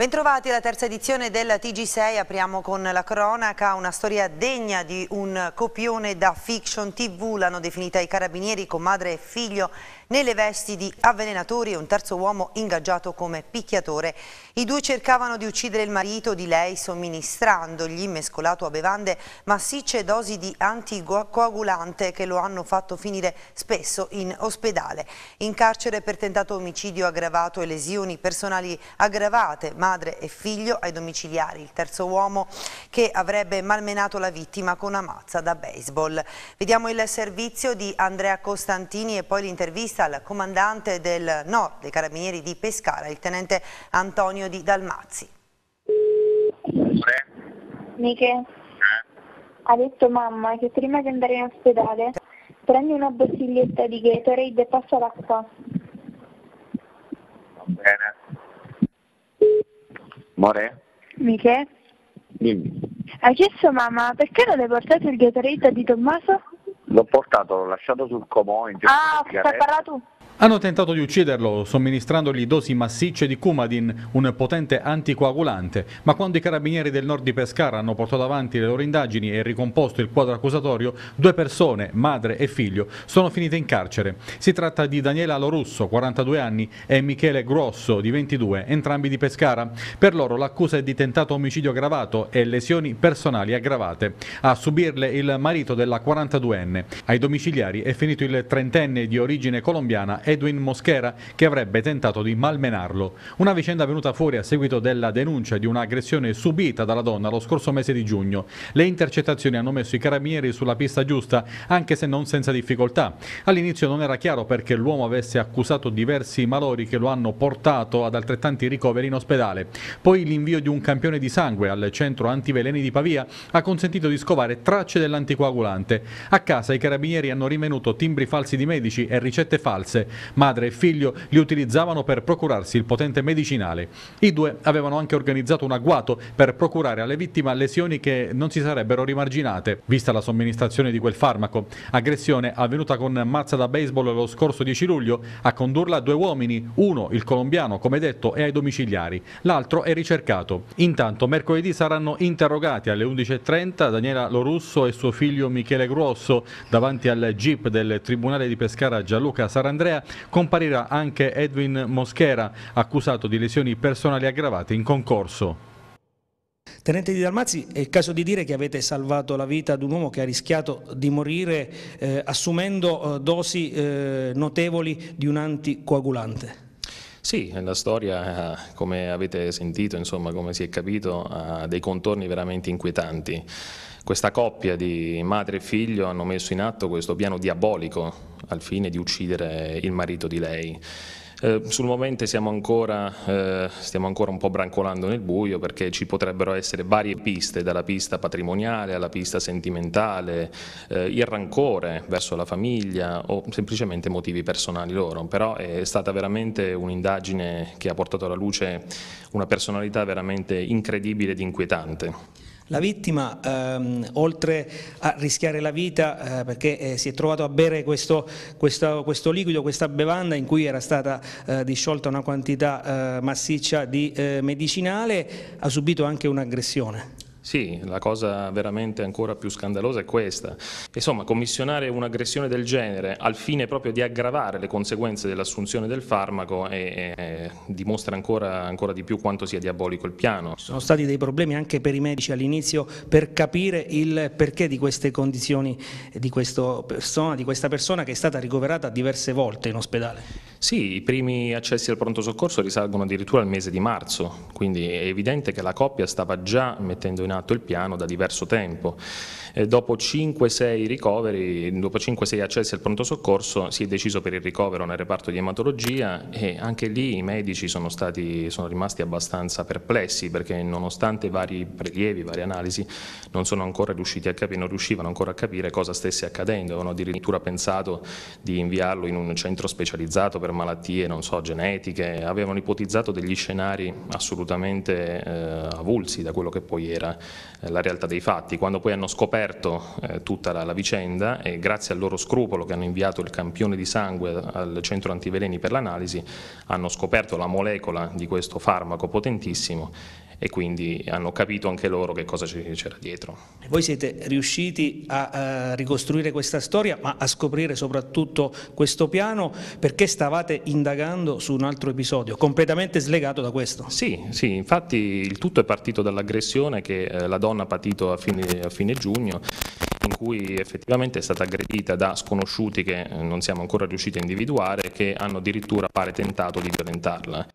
Bentrovati alla terza edizione del TG6, apriamo con la cronaca, una storia degna di un copione da fiction tv, l'hanno definita i carabinieri con madre e figlio nelle vesti di avvelenatori e un terzo uomo ingaggiato come picchiatore. I due cercavano di uccidere il marito di lei somministrandogli, mescolato a bevande, massicce dosi di anticoagulante che lo hanno fatto finire spesso in ospedale. In carcere per tentato omicidio aggravato e lesioni personali aggravate, madre e figlio ai domiciliari. Il terzo uomo che avrebbe malmenato la vittima con una mazza da baseball. Vediamo il servizio di Andrea Costantini e poi l'intervista intervista al comandante del nord dei carabinieri di Pescara, il tenente Antonio Di Dalmazzi. Miche, eh? ha detto mamma che prima di andare in ospedale prendi una bottiglietta di Gatorade e passa l'acqua. Va bene. More? Miche? Dimmi. Hai chiesto mamma perché non hai portato il Gatorade di Tommaso? L'ho portato, l'ho lasciato sul comò in Ah, stai parlando tu? Hanno tentato di ucciderlo somministrandogli dosi massicce di Coumadin, un potente anticoagulante, ma quando i carabinieri del nord di Pescara hanno portato avanti le loro indagini e ricomposto il quadro accusatorio, due persone, madre e figlio, sono finite in carcere. Si tratta di Daniela Lorusso, 42 anni, e Michele Grosso, di 22, entrambi di Pescara. Per loro l'accusa è di tentato omicidio aggravato e lesioni personali aggravate. A subirle il marito della 42enne. Ai domiciliari è finito il trentenne di origine colombiana Edwin Moschera che avrebbe tentato di malmenarlo. Una vicenda venuta fuori a seguito della denuncia di un'aggressione subita dalla donna lo scorso mese di giugno. Le intercettazioni hanno messo i carabinieri sulla pista giusta, anche se non senza difficoltà. All'inizio non era chiaro perché l'uomo avesse accusato diversi malori che lo hanno portato ad altrettanti ricoveri in ospedale. Poi l'invio di un campione di sangue al centro antiveleni di Pavia ha consentito di scovare tracce dell'anticoagulante. A casa i carabinieri hanno rivenuto timbri falsi di medici e ricette false. Madre e figlio li utilizzavano per procurarsi il potente medicinale. I due avevano anche organizzato un agguato per procurare alle vittime lesioni che non si sarebbero rimarginate, vista la somministrazione di quel farmaco. Aggressione avvenuta con mazza da baseball lo scorso 10 luglio, a condurla due uomini, uno il colombiano come detto è ai domiciliari, l'altro è ricercato. Intanto mercoledì saranno interrogati alle 11.30 Daniela Lorusso e suo figlio Michele Grosso davanti al GIP del Tribunale di Pescara Gianluca Sarandrea comparirà anche Edwin Moschera, accusato di lesioni personali aggravate in concorso. Tenente di Dalmazzi, è il caso di dire che avete salvato la vita ad un uomo che ha rischiato di morire eh, assumendo eh, dosi eh, notevoli di un anticoagulante. Sì, la storia, eh, come avete sentito, insomma, come si è capito, ha dei contorni veramente inquietanti. Questa coppia di madre e figlio hanno messo in atto questo piano diabolico al fine di uccidere il marito di lei. Eh, sul momento siamo ancora, eh, stiamo ancora un po' brancolando nel buio perché ci potrebbero essere varie piste, dalla pista patrimoniale alla pista sentimentale, eh, il rancore verso la famiglia o semplicemente motivi personali loro, però è stata veramente un'indagine che ha portato alla luce una personalità veramente incredibile ed inquietante. La vittima, ehm, oltre a rischiare la vita, eh, perché eh, si è trovato a bere questo, questo, questo, liquido, questa bevanda in cui era stata eh, disciolta una quantità eh, massiccia di eh, medicinale, ha subito anche un'aggressione. Sì, la cosa veramente ancora più scandalosa è questa. Insomma, commissionare un'aggressione del genere al fine proprio di aggravare le conseguenze dell'assunzione del farmaco è, è, dimostra ancora, ancora, di più quanto sia diabolico il piano. Ci sono stati dei problemi anche per i medici all'inizio per capire il perché di queste condizioni di, persona, di questa persona che è stata ricoverata diverse volte in ospedale. Sì, i primi accessi al pronto soccorso risalgono addirittura al mese di marzo, quindi è evidente che la coppia stava già mettendo in atto il piano da diverso tempo. E dopo 5-6 ricoveri, dopo 5-6 accessi al pronto soccorso si è deciso per il ricovero nel reparto di ematologia e anche lì i medici sono, stati, sono rimasti abbastanza perplessi perché nonostante vari prelievi, varie analisi non sono ancora riusciti a capire, non riuscivano ancora a capire cosa stesse accadendo, avevano addirittura pensato di inviarlo in un centro specializzato per malattie, non so, genetiche, avevano ipotizzato degli scenari assolutamente eh, avulsi da quello che poi era eh, la realtà dei fatti. Quando poi hanno scoperto eh, tutta la, la, vicenda e grazie al loro scrupolo che hanno inviato il campione di sangue al centro antiveleni per l'analisi, hanno scoperto la molecola di questo farmaco potentissimo e quindi hanno capito anche loro che cosa c'era dietro. Voi siete riusciti a, a ricostruire questa storia ma a scoprire soprattutto questo piano perché stavate indagando su un altro episodio completamente slegato da questo? Sì, sì infatti il tutto è partito dall'aggressione che eh, la donna ha patito a fine, a fine giugno in cui effettivamente è stata aggredita da sconosciuti che eh, non siamo ancora riusciti a individuare che hanno addirittura pare tentato di violentarla.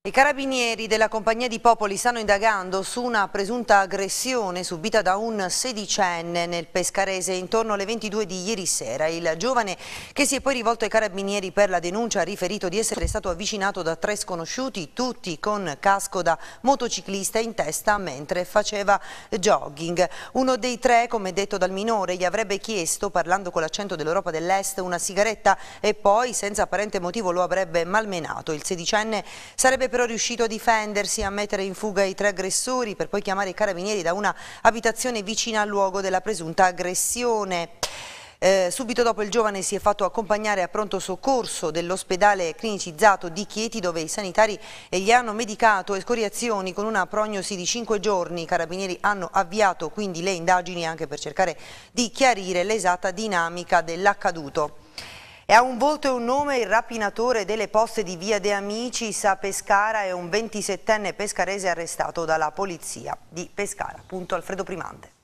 I carabinieri della compagnia di Popoli stanno indagando su una presunta aggressione subita da un sedicenne nel Pescarese intorno alle 22 di ieri sera. Il giovane che si è poi rivolto ai carabinieri per la denuncia ha riferito di essere stato avvicinato da tre sconosciuti, tutti con casco da motociclista in testa mentre faceva jogging. Uno dei tre, come detto dal minore, gli avrebbe chiesto, parlando con l'accento dell'Europa dell'Est, una sigaretta e poi, senza apparente motivo, lo avrebbe malmenato. Il sedicenne sarebbe per però riuscito a difendersi, a mettere in fuga i tre aggressori per poi chiamare i carabinieri da una abitazione vicina al luogo della presunta aggressione. Eh, subito dopo il giovane si è fatto accompagnare a pronto soccorso dell'ospedale clinicizzato di Chieti dove i sanitari gli hanno medicato escoriazioni con una prognosi di 5 giorni. I carabinieri hanno avviato quindi le indagini anche per cercare di chiarire l'esatta dinamica dell'accaduto. E ha un volto e un nome il rapinatore delle poste di Via De Amicis a Pescara e un 27enne pescarese arrestato dalla polizia di Pescara. Punto Alfredo Primante.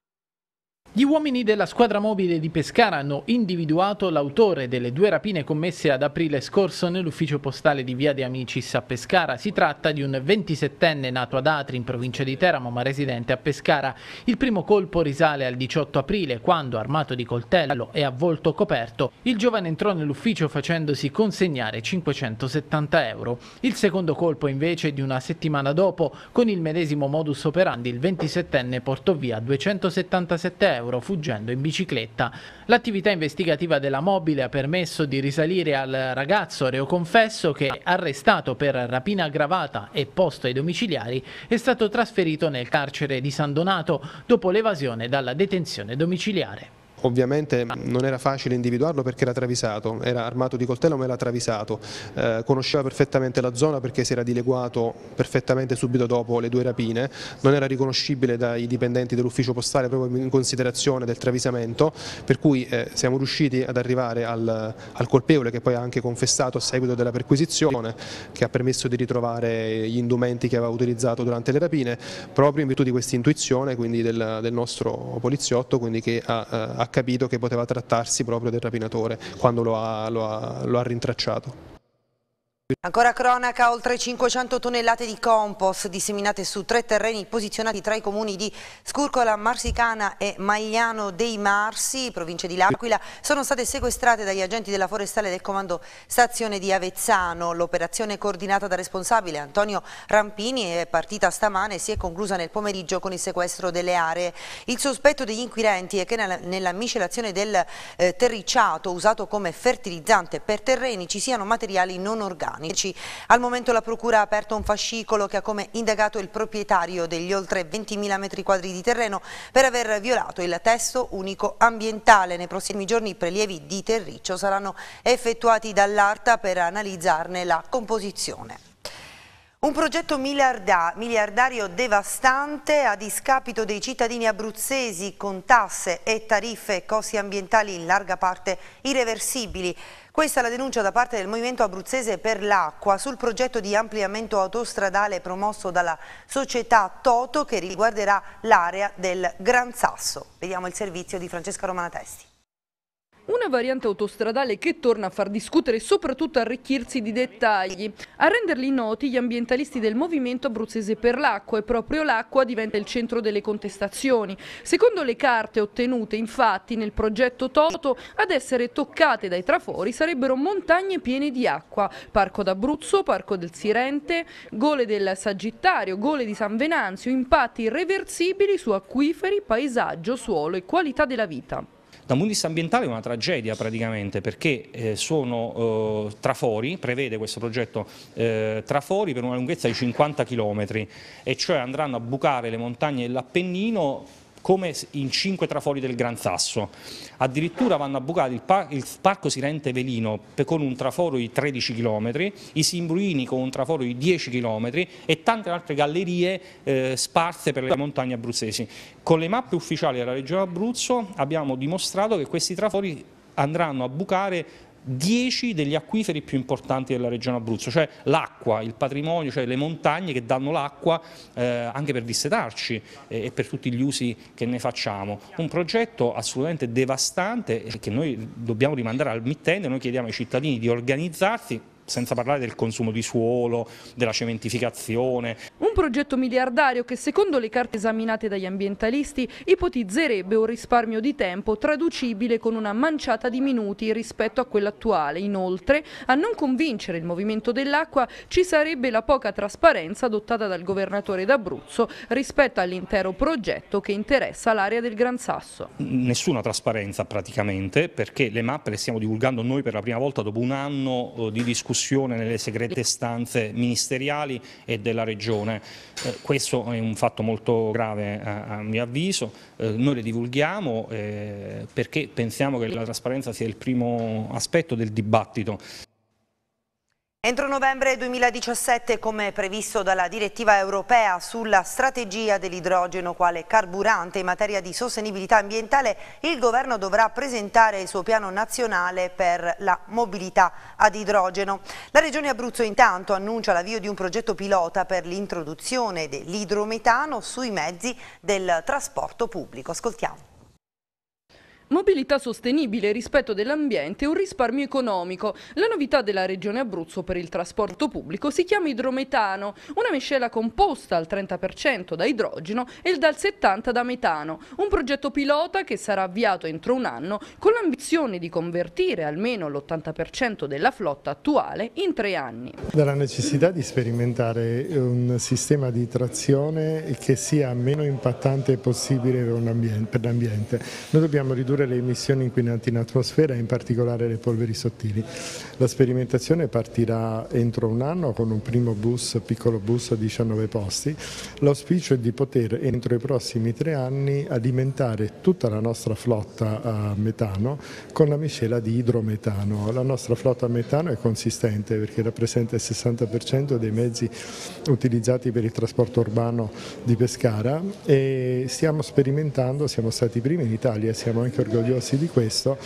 Gli uomini della squadra mobile di Pescara hanno individuato l'autore delle due rapine commesse ad aprile scorso nell'ufficio postale di Via De Amicis a Pescara. Si tratta di un 27enne nato ad Atri in provincia di Teramo ma residente a Pescara. Il primo colpo risale al 18 aprile quando, armato di coltello e a volto coperto, il giovane entrò nell'ufficio facendosi consegnare 570 euro. Il secondo colpo invece di una settimana dopo, con il medesimo modus operandi, il 27enne portò via 277 euro euro fuggendo in bicicletta. L'attività investigativa della mobile ha permesso di risalire al ragazzo reo confesso che, arrestato per rapina aggravata e posto ai domiciliari, è stato trasferito nel carcere di San Donato dopo l'evasione dalla detenzione domiciliare. Ovviamente non era facile individuarlo perché era travisato, era armato di coltello ma era travisato, eh, conosceva perfettamente la zona perché si era dileguato perfettamente subito dopo le due rapine, non era riconoscibile dai dipendenti dell'ufficio postale proprio in considerazione del travisamento, per cui eh, siamo riusciti ad arrivare al, al, colpevole che poi ha anche confessato a seguito della perquisizione che ha permesso di ritrovare gli indumenti che aveva utilizzato durante le rapine, proprio in virtù di questa intuizione quindi del, del nostro poliziotto quindi che ha, eh, ha capito che poteva trattarsi proprio del rapinatore quando lo ha, lo ha, lo ha rintracciato. Ancora cronaca, oltre 500 tonnellate di compost disseminate su tre terreni posizionati tra i comuni di Scurcola, Marsicana e Magliano dei Marsi, provincia di L'Aquila, sono state sequestrate dagli agenti della forestale del comando stazione di Avezzano. L'operazione coordinata da responsabile Antonio Rampini è partita stamane e si è conclusa nel pomeriggio con il sequestro delle aree. Il sospetto degli inquirenti è che nella, miscelazione del eh, terricciato usato come fertilizzante per terreni ci siano materiali non organici organici. Al momento la Procura ha aperto un fascicolo che ha come indagato il proprietario degli oltre 20.000 metri quadri di terreno per aver violato il testo unico ambientale. Nei prossimi giorni i prelievi di terriccio saranno effettuati dall'Arta per analizzarne la composizione. Un progetto miliardario devastante a discapito dei cittadini abruzzesi con tasse e tariffe e costi ambientali in larga parte irreversibili. Questa è la denuncia da parte del Movimento Abruzzese per l'Acqua sul progetto di ampliamento autostradale promosso dalla società Toto che riguarderà l'area del Gran Sasso. Vediamo il servizio di Francesca Romana Testi. Una variante autostradale che torna a far discutere e soprattutto arricchirsi di dettagli. A renderli noti gli ambientalisti del Movimento Abruzzese per l'acqua e proprio l'acqua diventa il centro delle contestazioni. Secondo le carte ottenute infatti nel progetto Toto ad essere toccate dai trafori sarebbero montagne piene di acqua, Parco d'Abruzzo, Parco del Sirente, Gole del Sagittario, Gole di San Venanzio, impatti irreversibili su acquiferi, paesaggio, suolo e qualità della vita. Da un punto di vista ambientale è una tragedia praticamente perché eh, sono eh, trafori, prevede questo progetto eh, trafori per una lunghezza di 50 km e cioè andranno a bucare le montagne dell'Appennino come in cinque trafori del Gran Sasso. Addirittura vanno a bucare il, par il Parco Sirente Velino con un traforo di 13 km, i Simbruini con un traforo di 10 km e tante altre gallerie eh, sparse per le montagne abruzzesi. Con le mappe ufficiali della Regione Abruzzo abbiamo dimostrato che questi trafori andranno a bucare 10 degli acquiferi più importanti della regione Abruzzo, cioè l'acqua, il patrimonio, cioè le montagne che danno l'acqua eh, anche per dissetarci e, e per tutti gli usi che ne facciamo. Un progetto assolutamente devastante che noi dobbiamo rimandare al mittente, noi chiediamo ai cittadini di organizzarsi senza parlare del consumo di suolo, della cementificazione. Un progetto miliardario che secondo le carte esaminate dagli ambientalisti ipotizzerebbe un risparmio di tempo traducibile con una manciata di minuti rispetto a quello attuale. Inoltre, a non convincere il movimento dell'acqua ci sarebbe la poca trasparenza adottata dal governatore d'Abruzzo rispetto all'intero progetto che interessa l'area del Gran Sasso. Nessuna trasparenza praticamente perché le mappe le stiamo divulgando noi per la prima volta dopo un anno eh, di discussione discussione nelle segrete stanze ministeriali e della Regione. Eh, questo è un fatto molto grave a, a mio avviso, eh, noi le divulghiamo eh, perché pensiamo che la trasparenza sia il primo aspetto del dibattito. Entro novembre 2017, come previsto dalla direttiva europea sulla strategia dell'idrogeno quale carburante in materia di sostenibilità ambientale, il governo dovrà presentare il suo piano nazionale per la mobilità ad idrogeno. La Regione Abruzzo intanto annuncia l'avvio di un progetto pilota per l'introduzione dell'idrometano sui mezzi del trasporto pubblico. Ascoltiamo. Mobilità sostenibile, rispetto dell'ambiente e un risparmio economico. La novità della Regione Abruzzo per il trasporto pubblico si chiama idrometano, una miscela composta al 30% da idrogeno e dal 70% da metano. Un progetto pilota che sarà avviato entro un anno con l'ambizione di convertire almeno l'80% della flotta attuale in tre anni. Dalla necessità di sperimentare un sistema di trazione che sia meno impattante possibile per l'ambiente. Noi dobbiamo ridurre ridurre le emissioni inquinanti in atmosfera, in particolare le polveri sottili. La sperimentazione partirà entro un anno con un primo bus, piccolo bus a 19 posti. L'auspicio è di poter entro i prossimi tre anni alimentare tutta la nostra flotta a metano con la miscela di idrometano. La nostra flotta a metano è consistente perché rappresenta il 60% dei mezzi utilizzati per il trasporto urbano di Pescara e stiamo sperimentando, siamo stati i primi in Italia, siamo anche orgogliosi di questo,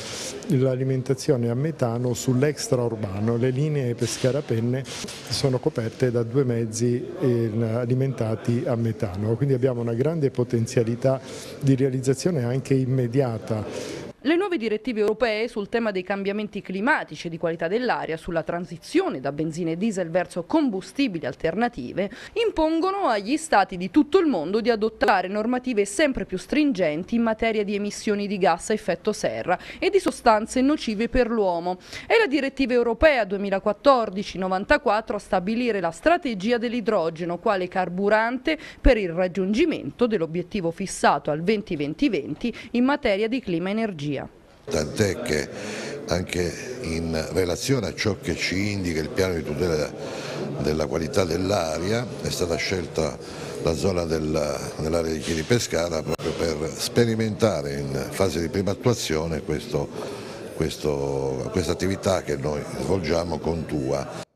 l'alimentazione a metano sull'extraurbano. Le linee Pescara-Penne sono coperte da due mezzi eh, alimentati a metano, quindi abbiamo una grande potenzialità di realizzazione anche immediata le nuove direttive europee sul tema dei cambiamenti climatici e di qualità dell'aria, sulla transizione da benzina e diesel verso combustibili alternative, impongono agli stati di tutto il mondo di adottare normative sempre più stringenti in materia di emissioni di gas a effetto serra e di sostanze nocive per l'uomo. È la direttiva europea 2014-94 a stabilire la strategia dell'idrogeno quale carburante per il raggiungimento dell'obiettivo fissato al 2020-2020 in materia di clima e energia. Tant'è che anche in relazione a ciò che ci indica il piano di tutela della qualità dell'aria è stata scelta la zona dell'area di Chiedi Pescara proprio per sperimentare in fase di prima attuazione questa attività che noi svolgiamo con TUA.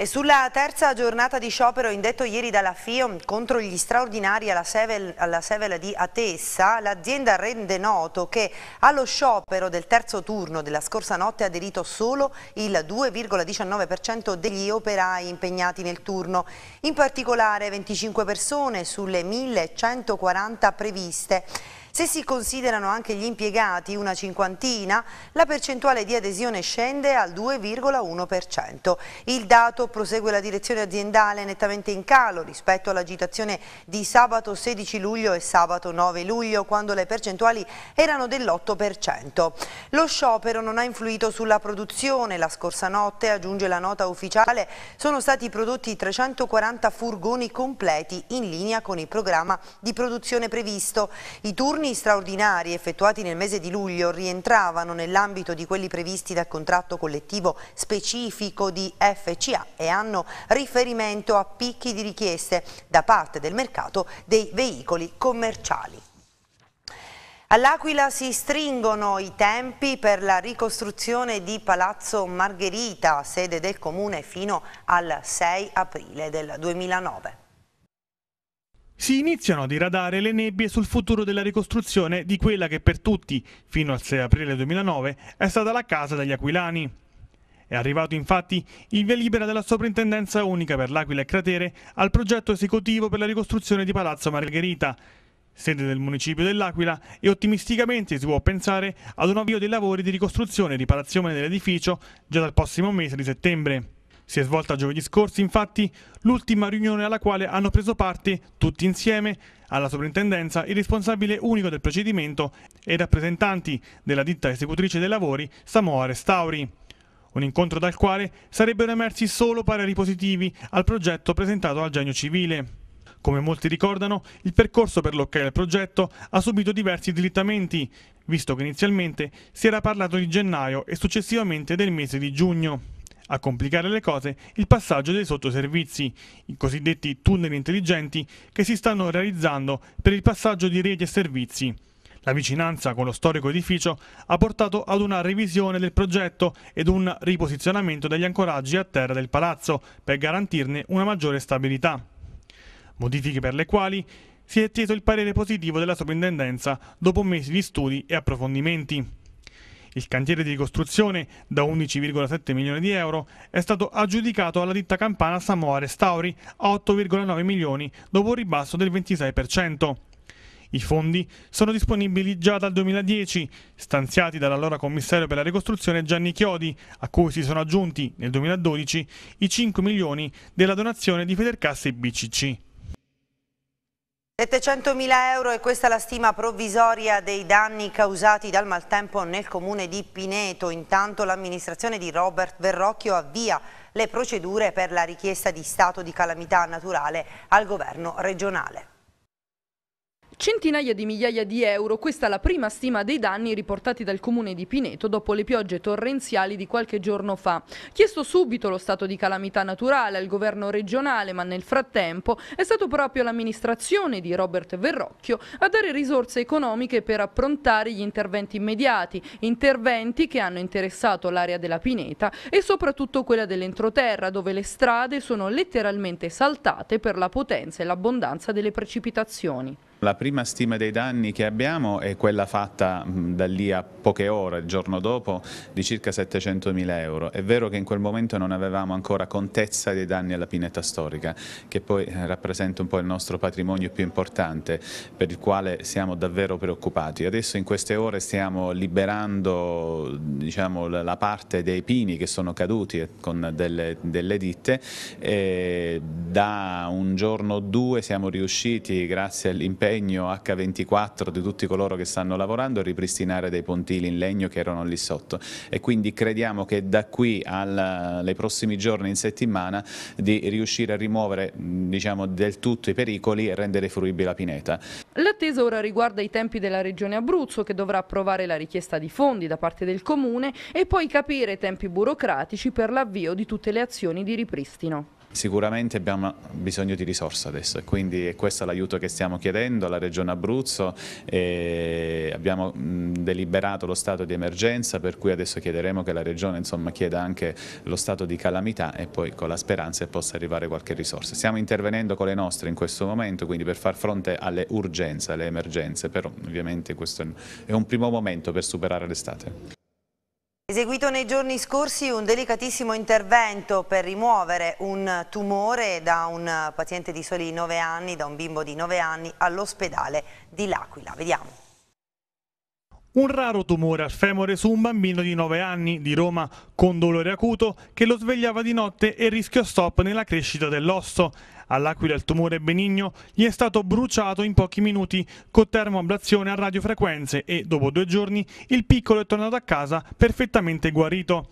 E sulla terza giornata di sciopero indetto ieri dalla FIO contro gli straordinari alla Sevel, alla Sevel di Atessa, l'azienda rende noto che allo sciopero del terzo turno della scorsa notte ha aderito solo il 2,19% degli operai impegnati nel turno, in particolare 25 persone sulle 1140 previste. Se si considerano anche gli impiegati, una cinquantina, la percentuale di adesione scende al 2,1%. Il dato, prosegue la direzione aziendale, nettamente in calo rispetto all'agitazione di sabato 16 luglio e sabato 9 luglio, quando le percentuali erano dell'8%. Lo sciopero non ha influito sulla produzione. La scorsa notte, aggiunge la nota ufficiale, sono stati prodotti 340 furgoni completi in linea con il programma di produzione previsto. I turni alcuni straordinari effettuati nel mese di luglio rientravano nell'ambito di quelli previsti dal contratto collettivo specifico di FCA e hanno riferimento a picchi di richieste da parte del mercato dei veicoli commerciali. All'Aquila si stringono i tempi per la ricostruzione di Palazzo Margherita, sede del Comune, fino al 6 aprile del 2009. Si iniziano a diradare le nebbie sul futuro della ricostruzione di quella che per tutti, fino al 6 aprile 2009, è stata la casa degli aquilani. È arrivato infatti il via libera della Soprintendenza Unica per l'Aquila e Cratere al progetto esecutivo per la ricostruzione di Palazzo Margherita, sede del municipio dell'Aquila, e ottimisticamente si può pensare ad un avvio dei lavori di ricostruzione e riparazione dell'edificio già dal prossimo mese di settembre. Si è svolta giovedì scorso, infatti, l'ultima riunione alla quale hanno preso parte, tutti insieme, alla sovrintendenza, il responsabile unico del procedimento e i rappresentanti della ditta esecutrice dei lavori, Samoa Restauri. Un incontro dal quale sarebbero emersi solo pareri positivi al progetto presentato al Genio Civile. Come molti ricordano, il percorso per l'ok del progetto ha subito diversi slittamenti, visto che inizialmente si era parlato di gennaio e successivamente del mese di giugno. A complicare le cose il passaggio dei sottoservizi, i cosiddetti tunnel intelligenti che si stanno realizzando per il passaggio di reti e servizi. La vicinanza con lo storico edificio ha portato ad una revisione del progetto ed un riposizionamento degli ancoraggi a terra del palazzo per garantirne una maggiore stabilità modifiche per le quali si è atteso il parere positivo della soprintendenza dopo mesi di studi e approfondimenti. Il cantiere di ricostruzione, da 11,7 milioni di euro, è stato aggiudicato alla ditta campana Samoa Restauri a 8,9 milioni, dopo un ribasso del 26%. I fondi sono disponibili già dal 2010, stanziati dall'allora commissario per la ricostruzione Gianni Chiodi, a cui si sono aggiunti nel 2012 i 5 milioni della donazione di Federcasse BCC. 700.000 euro e questa è la stima provvisoria dei danni causati dal maltempo nel comune di Pineto. Intanto l'amministrazione di Robert Verrocchio avvia le procedure per la richiesta di stato di calamità naturale al governo regionale. Centinaia di migliaia di euro, questa è la prima stima dei danni riportati dal comune di Pineto dopo le piogge torrenziali di qualche giorno fa. Chiesto subito lo stato di calamità naturale al governo regionale, ma nel frattempo è stato proprio l'amministrazione di Robert Verrocchio a dare risorse economiche per approntare gli interventi immediati, interventi che hanno interessato l'area della Pineta e soprattutto quella dell'entroterra, dove le strade sono letteralmente saltate per la potenza e l'abbondanza delle precipitazioni. La prima stima dei danni che abbiamo è quella fatta da lì a poche ore, il giorno dopo, di circa 700 mila euro. È vero che in quel momento non avevamo ancora contezza dei danni alla pineta storica, che poi eh, rappresenta un po' il nostro patrimonio più importante, per il quale siamo davvero preoccupati. Adesso in queste ore stiamo liberando diciamo, la parte dei pini che sono caduti eh, con delle, delle ditte e da un giorno o due siamo riusciti, grazie all'impegno impegno H24 di tutti coloro che stanno lavorando a ripristinare dei pontili in legno che erano lì sotto e quindi crediamo che da qui ai prossimi giorni in settimana di riuscire a rimuovere diciamo, del tutto i pericoli e rendere fruibile la pineta. L'attesa ora riguarda i tempi della Regione Abruzzo che dovrà approvare la richiesta di fondi da parte del Comune e poi capire i tempi burocratici per l'avvio di tutte le azioni di ripristino. Sicuramente abbiamo bisogno di risorse adesso e quindi questo l'aiuto che stiamo chiedendo alla Regione Abruzzo abbiamo deliberato lo stato di emergenza per cui adesso chiederemo che la Regione insomma, chieda anche lo stato di calamità e poi con la speranza che possa arrivare qualche risorsa. Stiamo intervenendo con le nostre in questo momento quindi per far fronte alle urgenze, alle emergenze, però ovviamente questo è un primo momento per superare l'estate. Eseguito nei giorni scorsi un delicatissimo intervento per rimuovere un tumore da un paziente di soli 9 anni, da un bimbo di 9 anni, all'ospedale di L'Aquila. Vediamo. Un raro tumore al femore su un bambino di 9 anni di Roma con dolore acuto che lo svegliava di notte e rischio stop nella crescita dell'osso. All'Aquila il tumore benigno gli è stato bruciato in pochi minuti con termoablazione a radiofrequenze e dopo due giorni il piccolo è tornato a casa perfettamente guarito.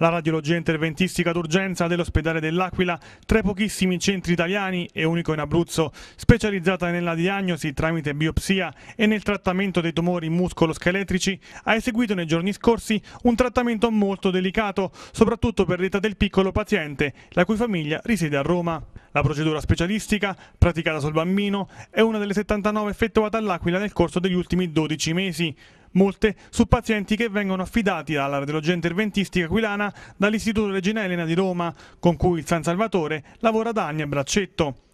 La radiologia interventistica d'urgenza dell'ospedale dell'Aquila, tra i pochissimi centri italiani e unico in Abruzzo, specializzata nella diagnosi tramite biopsia e nel trattamento dei tumori muscoloscheletrici, ha eseguito nei giorni scorsi un trattamento molto delicato, soprattutto per l'età del piccolo paziente, la cui famiglia risiede a Roma. La procedura specialistica, praticata sul bambino, è una delle 79 effettuate all'Aquila nel corso degli ultimi 12 mesi molte su pazienti che vengono affidati alla radiologia interventistica aquilana dall'Istituto Regina Elena di Roma, con cui il San Salvatore lavora da anni a braccetto.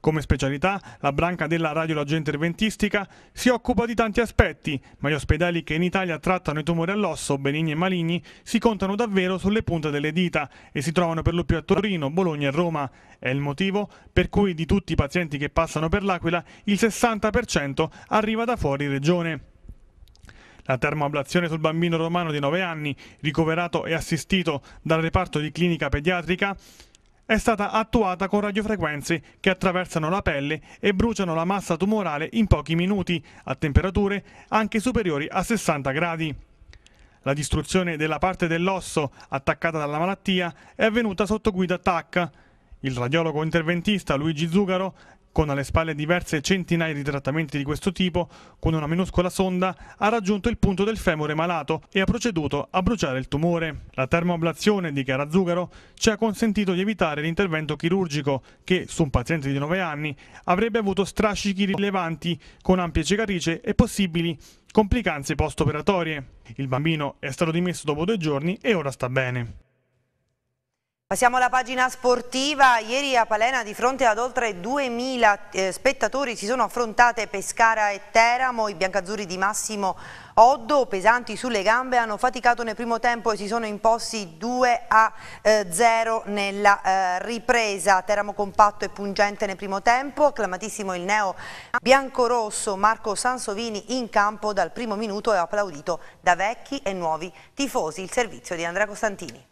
Come specialità, la branca della radiologia interventistica si occupa di tanti aspetti, ma gli ospedali che in Italia trattano i tumori all'osso, benigni e maligni, si contano davvero sulle punte delle dita e si trovano per lo più a Torino, Bologna e Roma. È il motivo per cui di tutti i pazienti che passano per l'Aquila, il 60% arriva da fuori regione. La termoablazione sul bambino romano di 9 anni, ricoverato e assistito dal reparto di clinica pediatrica, è stata attuata con radiofrequenze che attraversano la pelle e bruciano la massa tumorale in pochi minuti, a temperature anche superiori a 60 gradi. La distruzione della parte dell'osso attaccata dalla malattia è avvenuta sotto guida TAC. Il radiologo interventista Luigi Zugaro con alle spalle diverse centinaia di trattamenti di questo tipo, con una minuscola sonda ha raggiunto il punto del femore malato e ha proceduto a bruciare il tumore. La termoablazione, dichiara Zugaro, ci ha consentito di evitare l'intervento chirurgico che, su un paziente di 9 anni, avrebbe avuto strascichi rilevanti con ampie cicatrici e possibili complicanze post-operatorie. Il bambino è stato dimesso dopo due giorni e ora sta bene. Passiamo alla pagina sportiva, ieri a Palena di fronte ad oltre 2000 eh, spettatori si sono affrontate Pescara e Teramo, i biancazzurri di Massimo Oddo, pesanti sulle gambe, hanno faticato nel primo tempo e si sono imposti 2 a 0 eh, nella eh, ripresa, Teramo compatto e pungente nel primo tempo, acclamatissimo il neo biancorosso Marco Sansovini in campo dal primo minuto e applaudito da vecchi e nuovi tifosi, il servizio di Andrea Costantini.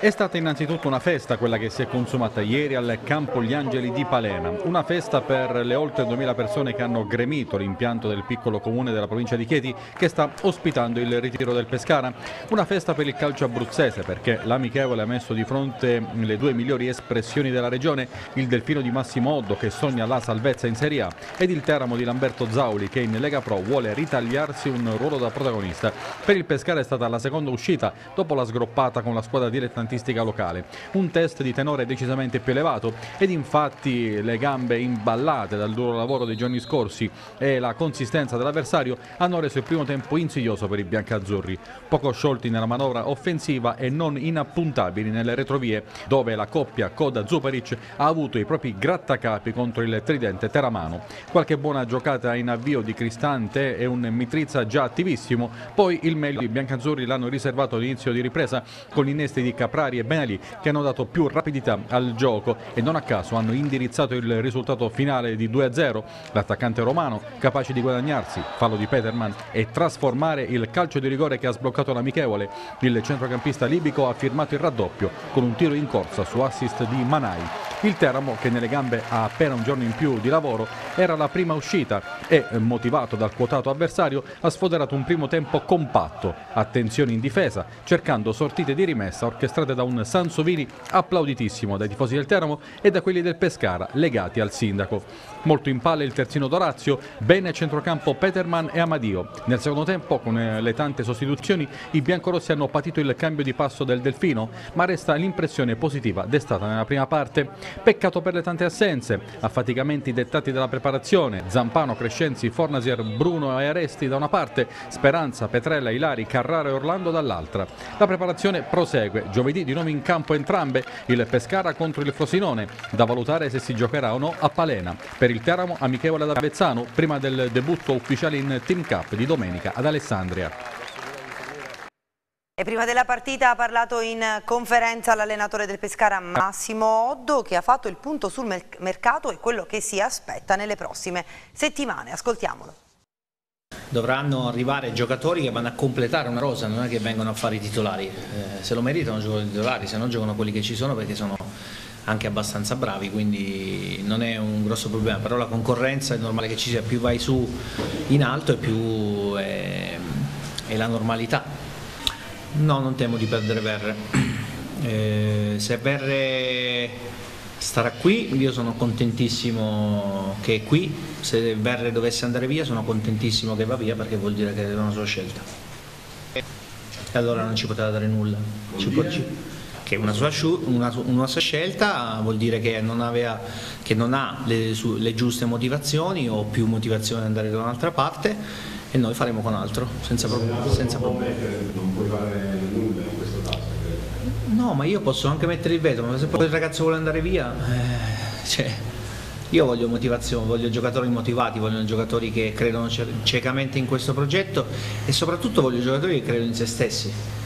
È stata innanzitutto una festa quella che si è consumata ieri al Campo Gli Angeli di Palena, una festa per le oltre 2000 persone che hanno gremito l'impianto del piccolo comune della provincia di Chieti che sta ospitando il ritiro del Pescara, una festa per il calcio abruzzese perché l'amichevole ha messo di fronte le due migliori espressioni della regione, il Delfino di Massimo Oddo che sogna la salvezza in Serie A ed il Teramo di Lamberto Zauli che in Lega Pro vuole ritagliarsi un ruolo da protagonista. Per il Pescara è stata la seconda uscita dopo la sgroppata con la squadra dilettantistica locale. Un test di tenore decisamente più elevato ed infatti le gambe imballate dal duro lavoro dei giorni scorsi e la consistenza dell'avversario hanno reso il primo tempo insidioso per i biancazzurri, poco sciolti nella manovra offensiva e non inappuntabili nelle retrovie dove la coppia Coda-Zuperic ha avuto i propri grattacapi contro il tridente Teramano. Qualche buona giocata in avvio di Cristante e un Mitrizza già attivissimo, poi il meglio i biancazzurri l'hanno riservato all'inizio di ripresa con l'innesti di Caprari e Benali che hanno dato più rapidità al gioco e non a caso hanno indirizzato il risultato finale di 2-0. L'attaccante romano capace di guadagnarsi, fallo di Peterman e trasformare il calcio di rigore che ha sbloccato l'amichevole. Il centrocampista libico ha firmato il raddoppio con un tiro in corsa su assist di Manai. Il Teramo, che nelle gambe ha appena un giorno in più di lavoro, era la prima uscita e, motivato dal quotato avversario, ha sfoderato un primo tempo compatto, attenzione in difesa, cercando sortite di rimessa orchestrate da un Sansovini applauditissimo dai tifosi del Teramo e da quelli del Pescara, legati al sindaco. Molto in palla il terzino d'Orazio, bene centrocampo Peterman e Amadio. Nel secondo tempo, con eh, le tante sostituzioni, i biancorossi hanno patito il cambio di passo del Delfino, ma resta l'impressione positiva destata nella prima parte. Peccato per le tante assenze, affaticamenti dettati dalla preparazione, Zampano, Crescenzi, Fornasier, Bruno e Aresti da una parte, Speranza, Petrella, Ilari, Carrara e Orlando dall'altra. La preparazione prosegue, giovedì di nuovo in campo entrambe, il Pescara contro il Frosinone, da valutare se si giocherà o no a Palena. Per per il Teramo amichevole ad Avezzano prima del debutto ufficiale in Team Cup di domenica ad Alessandria. E prima della partita ha parlato in conferenza l'allenatore del Pescara Massimo Oddo che ha fatto il punto sul mercato e quello che si aspetta nelle prossime settimane. Ascoltiamolo. Dovranno arrivare giocatori che vanno a completare una rosa, non è che vengono a fare i titolari. Eh, se lo meritano giocano i titolari, se no giocano quelli che ci sono perché sono anche abbastanza bravi, quindi non è un grosso problema, però la concorrenza è normale che ci sia, più vai su in alto e più è, è la normalità. No, non temo di perdere Verre. Eh, se Verre starà qui, io sono contentissimo che è qui, se Verre dovesse andare via sono contentissimo che va via perché vuol dire che è una sua scelta. E allora non ci poteva dare nulla. Ci che una sua, una, una sua, scelta vuol dire che non, aveva, che non ha le, su, le giuste motivazioni o più motivazioni ad andare da un'altra parte e noi faremo con altro, senza problemi. Senza problemi. Non puoi fare nulla in questo caso? No, ma io posso anche mettere il veto, ma se poi il ragazzo vuole andare via, eh, cioè, io voglio motivazione, voglio giocatori motivati, voglio giocatori che credono ciecamente in questo progetto e soprattutto voglio giocatori che credono in se stessi.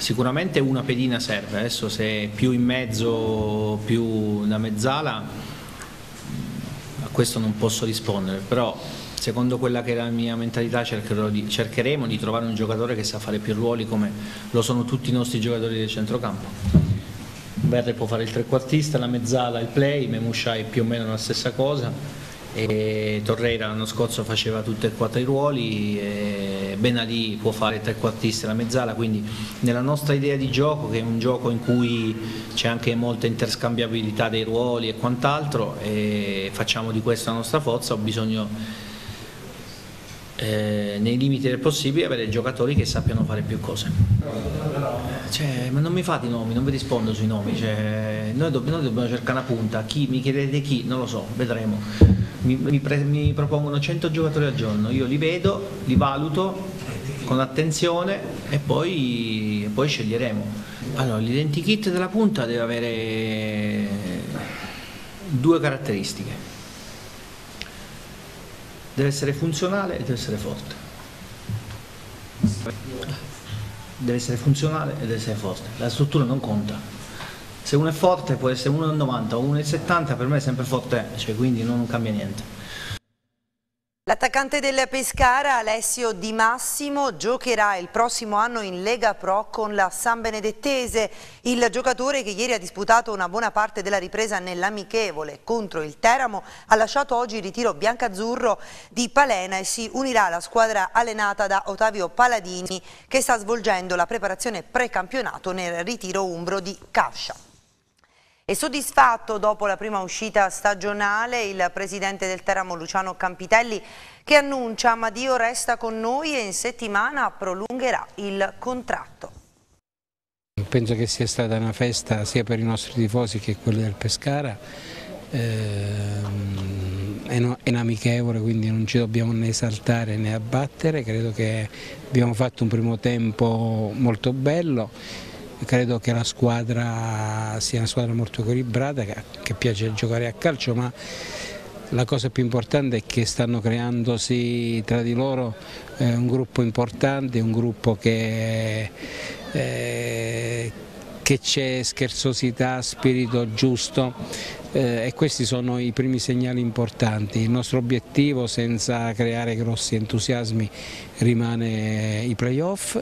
Sicuramente una pedina serve, adesso se più in mezzo, più una mezzala, a questo non posso rispondere, però secondo quella che è la mia mentalità di, cercheremo di trovare un giocatore che sa fare più ruoli come lo sono tutti i nostri giocatori del centrocampo. Berre può fare il trequartista, la mezzala, il play, Memusha è più o meno la stessa cosa e Torreira l'anno scorso faceva tutti e quattro i ruoli e Benalì può fare il trequartista e la mezzala quindi nella nostra idea di gioco che è un gioco in cui c'è anche molta interscambiabilità dei ruoli e quant'altro e facciamo di questa la nostra forza ho bisogno eh, nei limiti del possibile avere giocatori che sappiano fare più cose. Cioè, ma non mi fate i nomi, non vi rispondo sui nomi, cioè, noi, dobb noi, dobbiamo cercare una punta, chi, mi chiedete chi, non lo so, vedremo. Mi, mi, mi propongono 100 giocatori al giorno, io li vedo, li valuto con attenzione e poi, poi sceglieremo. Allora, l'identikit della punta deve avere due caratteristiche deve essere funzionale e deve essere forte. Deve essere funzionale e deve essere forte. La struttura non conta. Se uno è forte può essere 1,90 o 1,70, per me è sempre forte, cioè, quindi non cambia niente. L'attaccante del Pescara, Alessio Di Massimo, giocherà il prossimo anno in Lega Pro con la San Benedettese. Il giocatore che ieri ha disputato una buona parte della ripresa nell'amichevole contro il Teramo ha lasciato oggi il ritiro biancazzurro di Palena e si unirà alla squadra allenata da Ottavio Paladini che sta svolgendo la preparazione precampionato nel ritiro umbro di Cascia. E soddisfatto dopo la prima uscita stagionale il presidente del Teramo Luciano Campitelli che annuncia Madio resta con noi e in settimana prolungherà il contratto. Penso che sia stata una festa sia per i nostri tifosi che quelli del Pescara, ehm, è amichevole quindi non ci dobbiamo né esaltare né abbattere, credo che abbiamo fatto un primo tempo molto bello credo che la squadra sia una squadra molto equilibrata, che, piace giocare a calcio, ma la cosa più importante è che stanno creandosi tra di loro eh, un gruppo importante, un gruppo che, eh, che c'è scherzosità, spirito giusto eh, e questi sono i primi segnali importanti. Il nostro obiettivo senza creare grossi entusiasmi rimane i playoff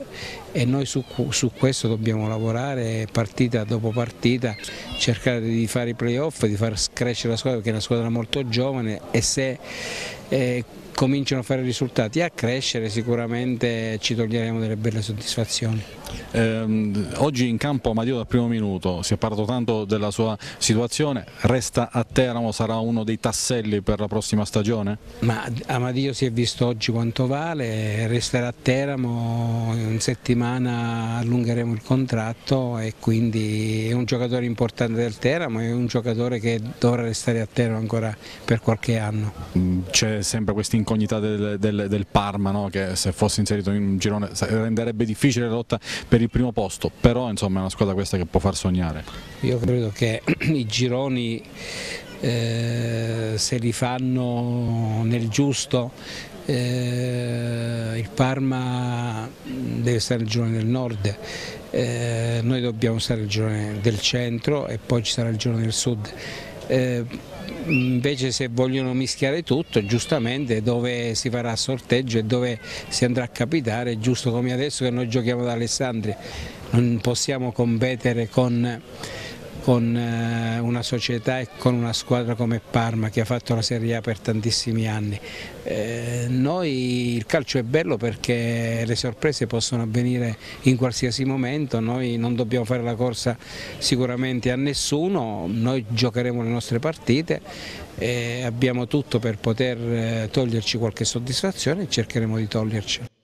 e noi su, su, questo dobbiamo lavorare partita dopo partita, cercare di fare i playoff, di far crescere la squadra perché è una squadra molto giovane e se eh, cominciano a fare risultati e a crescere sicuramente ci toglieremo delle belle soddisfazioni. Eh, oggi in campo Amadio dal primo minuto, si è parlato tanto della sua situazione, resta a Teramo, sarà uno dei tasselli per la prossima stagione? Ma Amadio si è visto oggi quanto vale, resterà a Teramo, in settimana allungheremo il contratto e quindi è un giocatore importante del Teramo, è un giocatore che dovrà restare a Teramo ancora per qualche anno. Mm, c'è sempre questa incognita del, del, del Parma no? che se fosse inserito in un girone renderebbe difficile la lotta per il primo posto, però insomma è una squadra questa che può far sognare. Io credo che i gironi eh, se li fanno nel giusto eh, il Parma deve stare nel girone del nord, eh, noi dobbiamo stare nel girone del centro e poi ci sarà il girone del sud. Eh, invece se vogliono mischiare tutto, giustamente dove si farà sorteggio e dove si andrà a capitare, giusto come adesso che noi giochiamo ad Alessandria, non possiamo competere con con eh, una società e con una squadra come Parma che ha fatto la Serie A per tantissimi anni. Eh, noi il calcio è bello perché le sorprese possono avvenire in qualsiasi momento, noi non dobbiamo fare la corsa sicuramente a nessuno, noi giocheremo le nostre partite, e abbiamo tutto per poter eh, toglierci qualche soddisfazione e cercheremo di toglierci.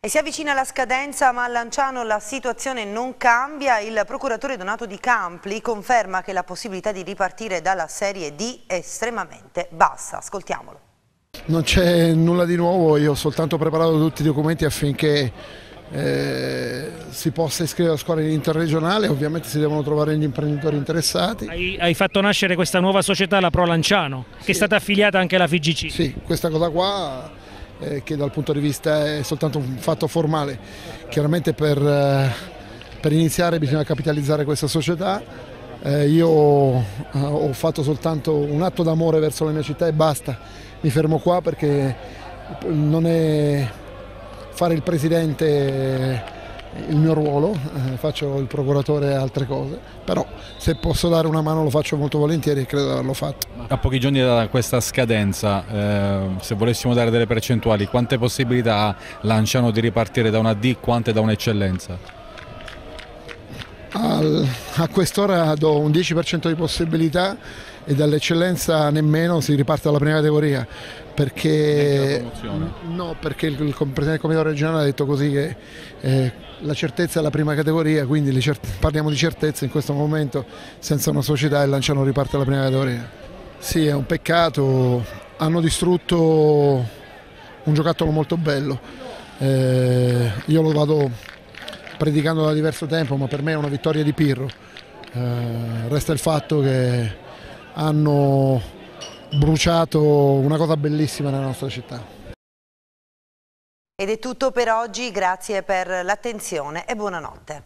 E si avvicina la scadenza ma a Lanciano la situazione non cambia, il procuratore Donato Di Campli conferma che la possibilità di ripartire dalla Serie D è estremamente bassa, ascoltiamolo. Non c'è nulla di nuovo, io ho soltanto preparato tutti i documenti affinché eh, si possa iscrivere alla scuola interregionale, ovviamente si devono trovare gli imprenditori interessati. Hai, hai, fatto nascere questa nuova società, la Pro Lanciano, che sì. è stata affiliata anche alla FIGC. Sì, questa cosa qua eh, che dal punto di vista è soltanto un fatto formale. Chiaramente per, eh, per iniziare bisogna capitalizzare questa società. Eh, io eh, ho fatto soltanto un atto d'amore verso la mia città e basta. Mi fermo qua perché non è fare il presidente il mio ruolo, eh, faccio il procuratore e altre cose, però se posso dare una mano lo faccio molto volentieri e credo di averlo fatto. A pochi giorni da questa scadenza, eh, se volessimo dare delle percentuali, quante possibilità lanciano di ripartire da una D, quante da un'eccellenza? A quest'ora do un 10% di possibilità e dall'eccellenza nemmeno si riparte dalla prima categoria perché, no, perché il, il Presidente del Comitato regionale ha detto così che eh, la certezza è la prima categoria, quindi parliamo di certezza in questo momento senza una società e Lanciano riparte alla prima categoria. Sì, è un peccato, hanno distrutto un giocattolo molto bello, eh, io lo vado predicando da diverso tempo, ma per me è una vittoria di Pirro. Eh, resta il fatto che hanno bruciato una cosa bellissima nella nostra città. Ed è tutto per oggi, grazie per l'attenzione e buonanotte.